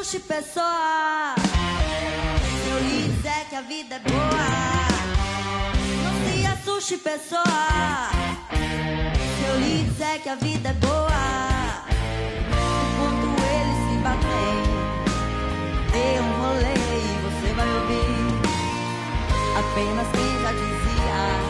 Xuxi Pessoa. Se eu lhe dizer que a vida é boa, não se assuste, pessoa. Se eu lhe dizer que a vida é boa, enquanto eles se batem, dê um rolê e você vai ouvir. Apenas quem já dizia.